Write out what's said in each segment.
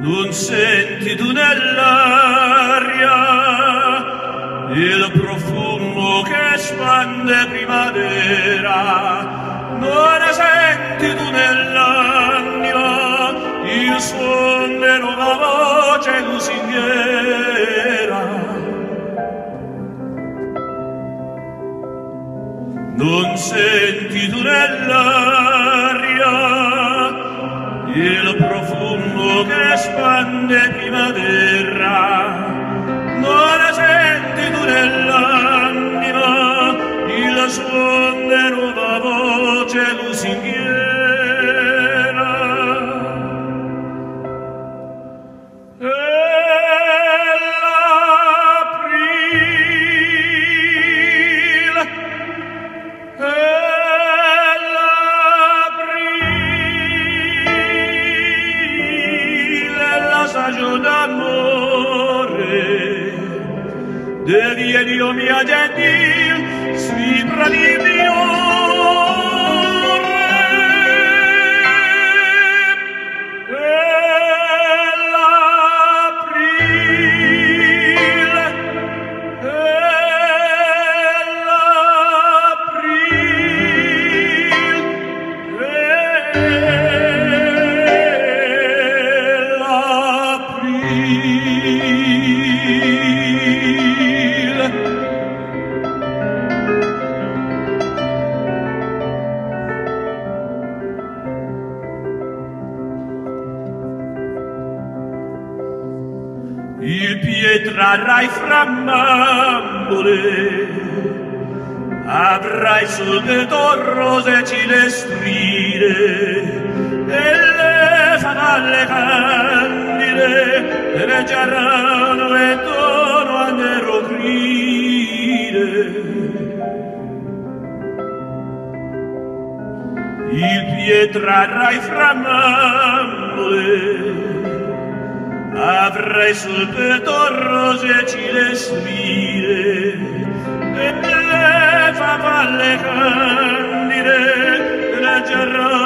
Non senti tu nell'aria il profumo che spande primavera, non senti tu nell'anima il suono nuova voce lusinghiera. Non senti tu nell'aria il profumo che spande primavera, non senti tu nell'anima il suono di nuova voce lusinghiera. naufragio d'amore, devieni o mia gentil il pietrarai frammambole avrai sul de rose cilestrine e le fatalle candide e le giarrano e tono a nero gride. Il pietrarai frammambole Avrai sul petto rose cilestrine e le favalle candide la giarrolo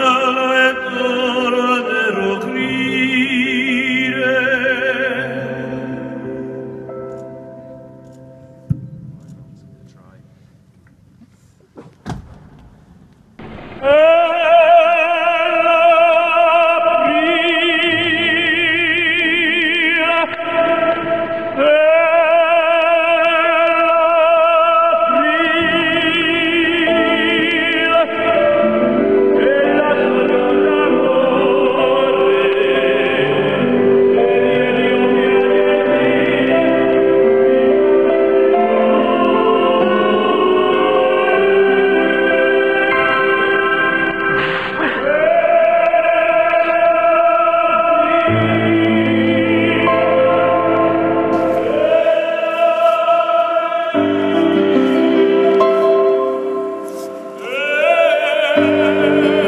Amen.